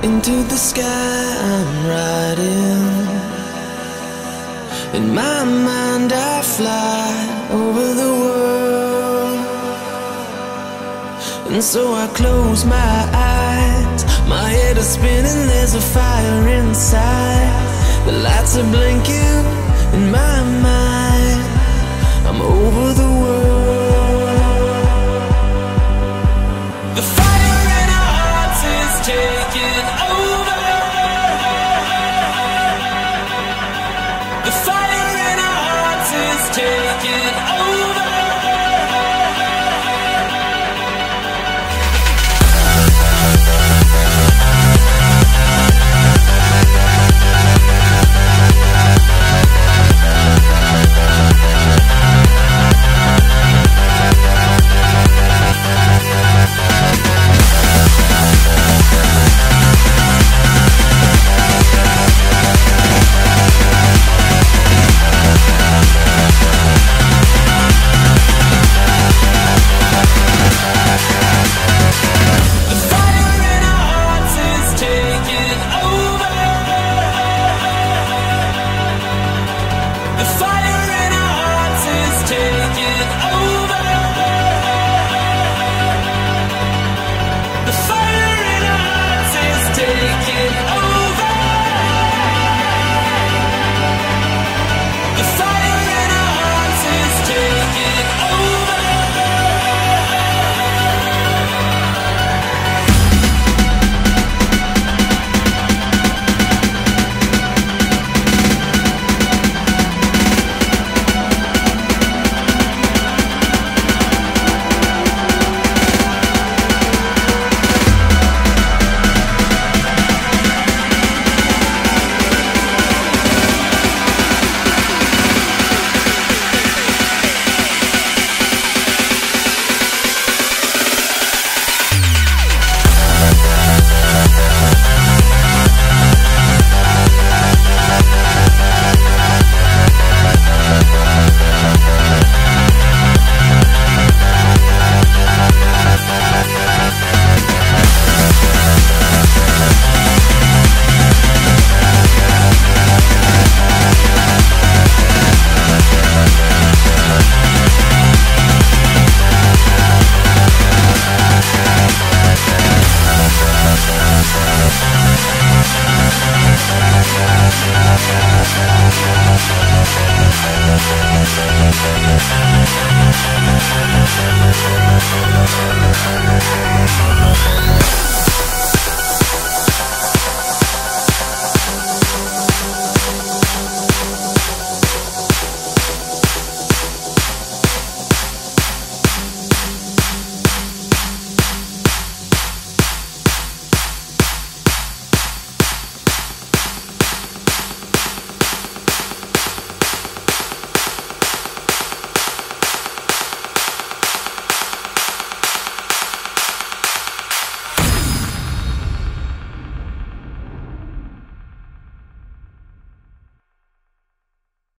Into the sky I'm riding. In my mind I fly over the world. And so I close my eyes. My head is spinning, there's a fire inside. The lights are blinking in my mind and over.